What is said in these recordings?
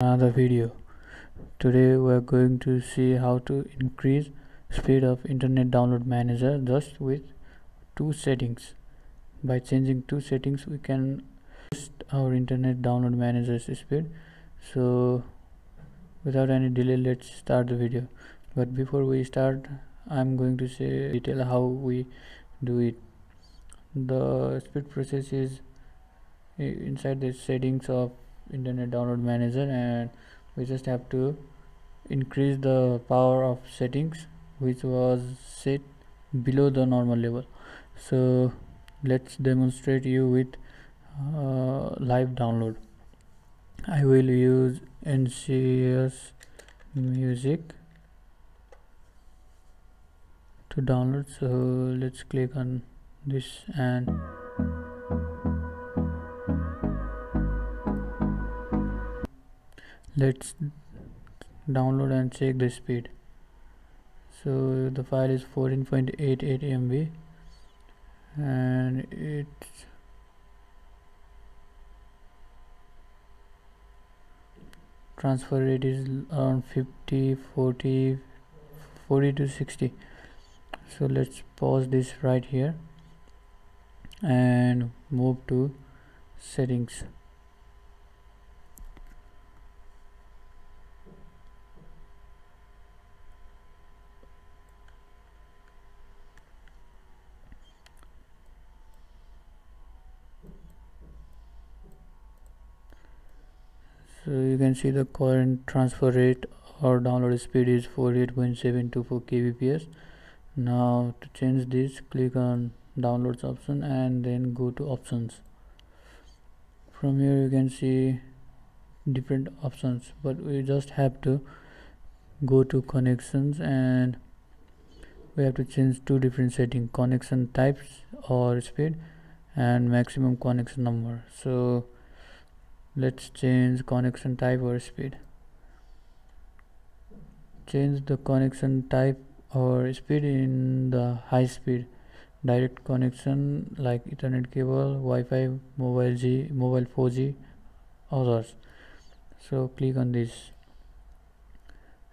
another video. Today we are going to see how to increase speed of internet download manager just with two settings. By changing two settings we can boost our internet download manager's speed. So without any delay let's start the video. But before we start i'm going to say detail how we do it. The speed process is inside the settings of internet download manager and we just have to increase the power of settings which was set below the normal level. So let's demonstrate you with uh, live download. I will use NCS music to download so let's click on this and let's download and check the speed. So the file is 14.88 MB and it's transfer rate is around 50 40 40 to 60 so let's pause this right here and move to settings so you can see the current transfer rate or download speed is 48.724 kbps now to change this click on downloads option and then go to options. From here you can see different options but we just have to go to connections and we have to change two different setting connection types or speed and maximum connection number. So let's change connection type or speed. Change the connection type or speed in the high speed. Direct connection like ethernet cable wi-fi mobile g mobile 4g others. So click on this.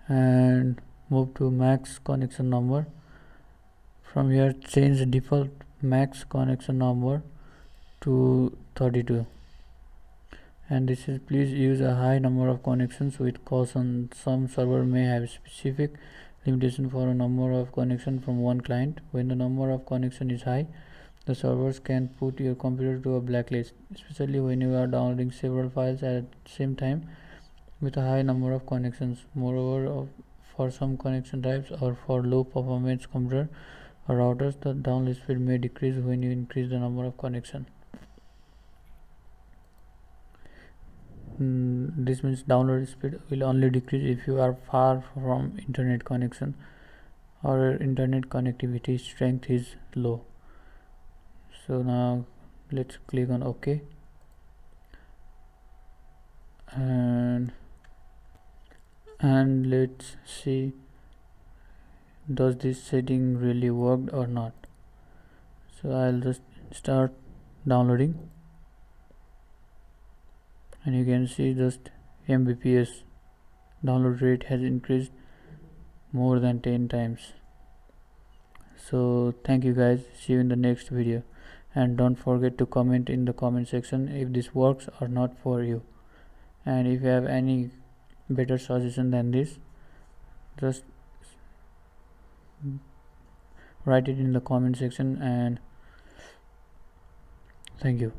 And move to max connection number. From here change default max connection number to 32 and this is please use a high number of connections with caution. Some server may have specific limitation for a number of connection from one client. When the number of connection is high the servers can put your computer to a blacklist especially when you are downloading several files at the same time with a high number of connections. Moreover for some connection types or for low performance computer or routers the download speed may decrease when you increase the number of connection mm, this means download speed will only decrease if you are far from internet connection or internet connectivity strength is low. So now let's click on ok. And and let's see does this setting really worked or not? So I'll just start downloading and you can see just mbps download rate has increased more than 10 times. So thank you guys. See you in the next video. And don't forget to comment in the comment section if this works or not for you. And if you have any better suggestion than this just write it in the comment section and thank you